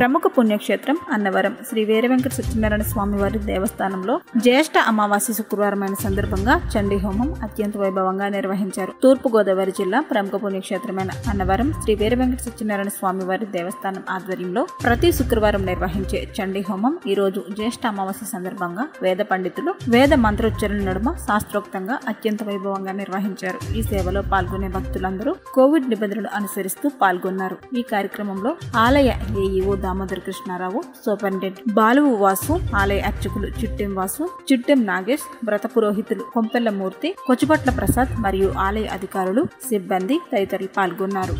ప్రముఖ పుణ్యక్షేత్రం అన్నవరం. శ్రీ వీరవెంకట సత్యనారాయణ స్వామి వారి దేవస్థానంలో జ్యేష్ఠ అమావాస్య శుక్రవారమైన సందర్భంగా చండీ హోమం అత్యంత వైభవంగా నిర్వహించారు. తూర్పు గోదావరి జిల్లా ప్రముఖ పుణ్యక్షేత్రమైన అన్నవరం శ్రీ వీరవెంకట సత్యనారాయణ స్వామి వారి దేవస్థానం ఆధ్వర్యంలో ప్రతి శుక్రవారం నిర్వహించే చండీ హోమం ఈ రోజు జ్యేష్ఠ అమావాస్య సందర్భంగా వేద పండితులు వేద మంత్రోచ్చరణ నడుమ శాస్త్రోక్తంగా అత్యంత వైభవంగా నిర్వహించారు. ఈ సేవలో పాల్గొనే భక్తులందరూ కోవిడ్ నిబంధనలు అనుసరిస్తూ పాల్గొన్నారు. ఈ కార్యక్రమంలో ఆలయ ఏఈఓ దామోదర్ కృష్ణారావు సూపరింటెండెంట్ బాలువు వాసు ఆలయ అర్చకులు చిట్టెం వాసు చిట్టెం నాగేష్ వ్రత పురోహితులు కొంపెల్ల మూర్తి కొచ్చిపట్ల ప్రసాద్ మరియు ఆలయ అధికారులు సిబ్బంది తదితరులు పాల్గొన్నారు.